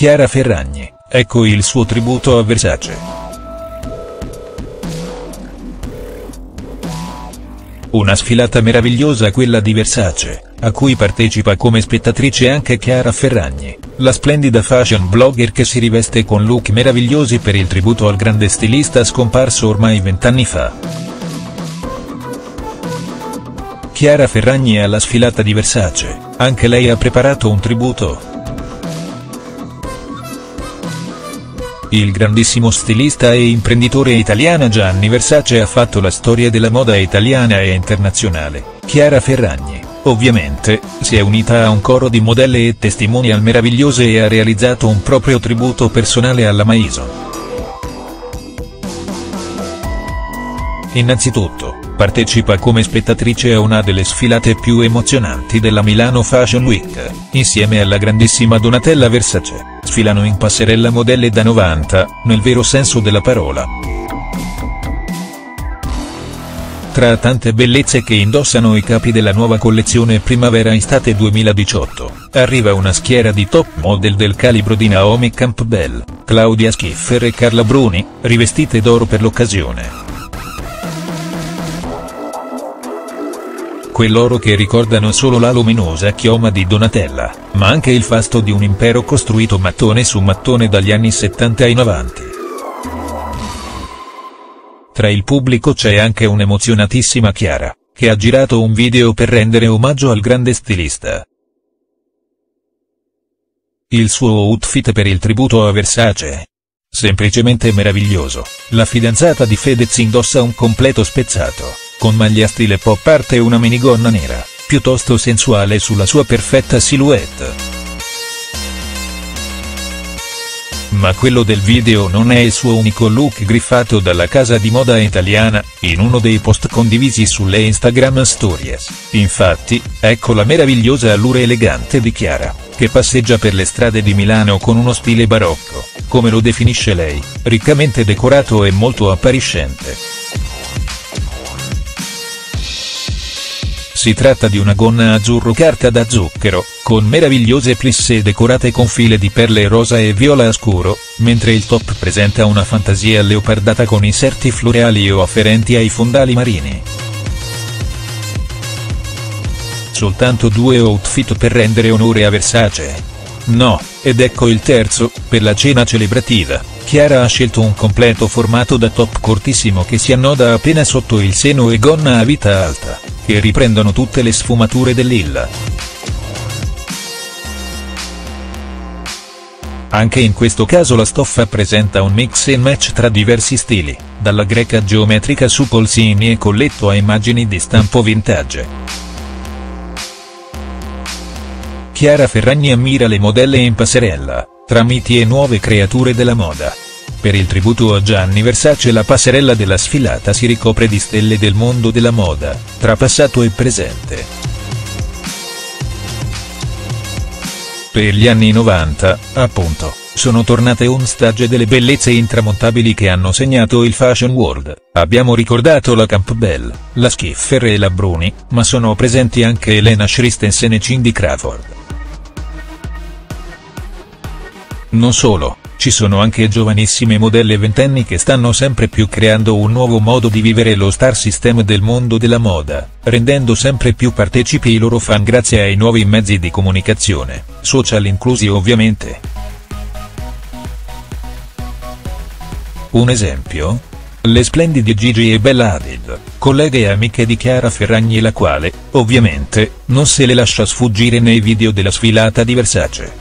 Chiara Ferragni, ecco il suo tributo a Versace. Una sfilata meravigliosa quella di Versace, a cui partecipa come spettatrice anche Chiara Ferragni, la splendida fashion blogger che si riveste con look meravigliosi per il tributo al grande stilista scomparso ormai vent'anni fa. Chiara Ferragni alla sfilata di Versace, anche lei ha preparato un tributo, Il grandissimo stilista e imprenditore italiano Gianni Versace ha fatto la storia della moda italiana e internazionale, Chiara Ferragni, ovviamente, si è unita a un coro di modelle e testimonial meravigliose e ha realizzato un proprio tributo personale alla Maison. Innanzitutto, partecipa come spettatrice a una delle sfilate più emozionanti della Milano Fashion Week, insieme alla grandissima Donatella Versace, sfilano in passerella modelle da 90, nel vero senso della parola. Tra tante bellezze che indossano i capi della nuova collezione primavera-estate 2018, arriva una schiera di top model del calibro di Naomi Campbell, Claudia Schiffer e Carla Bruni, rivestite d'oro per l'occasione. Quell'oro che ricorda non solo la luminosa chioma di Donatella, ma anche il fasto di un impero costruito mattone su mattone dagli anni 70 ai 90. Tra il pubblico c'è anche un'emozionatissima Chiara, che ha girato un video per rendere omaggio al grande stilista. Il suo outfit per il tributo a Versace? Semplicemente meraviglioso, la fidanzata di Fedez indossa un completo spezzato con maglia stile pop art e una minigonna nera, piuttosto sensuale sulla sua perfetta silhouette. Ma quello del video non è il suo unico look griffato dalla casa di moda italiana, in uno dei post condivisi sulle Instagram Stories, infatti, ecco la meravigliosa allure elegante di Chiara, che passeggia per le strade di Milano con uno stile barocco, come lo definisce lei, riccamente decorato e molto appariscente. Si tratta di una gonna azzurro carta da zucchero, con meravigliose plissé decorate con file di perle rosa e viola scuro, mentre il top presenta una fantasia leopardata con inserti floreali o afferenti ai fondali marini. Soltanto due outfit per rendere onore a Versace? No, ed ecco il terzo, per la cena celebrativa, Chiara ha scelto un completo formato da top cortissimo che si annoda appena sotto il seno e gonna a vita alta che riprendono tutte le sfumature dell'illa. Anche in questo caso la stoffa presenta un mix and match tra diversi stili, dalla greca geometrica su polsini e colletto a immagini di stampo vintage. Chiara Ferragni ammira le modelle in passerella, tra miti e nuove creature della moda. Per il tributo a Gianni Versace la passerella della sfilata si ricopre di stelle del mondo della moda, tra passato e presente. Per gli anni 90, appunto, sono tornate on stage delle bellezze intramontabili che hanno segnato il fashion world, abbiamo ricordato la Campbell, la Schiffer e la Bruni, ma sono presenti anche Elena Christensen e Cindy Crawford. Non solo, ci sono anche giovanissime modelle ventenni che stanno sempre più creando un nuovo modo di vivere lo star system del mondo della moda, rendendo sempre più partecipi i loro fan grazie ai nuovi mezzi di comunicazione, social inclusi ovviamente. Un esempio? Le splendide Gigi e Bella Hadid, colleghe e amiche di Chiara Ferragni la quale, ovviamente, non se le lascia sfuggire nei video della sfilata di Versace.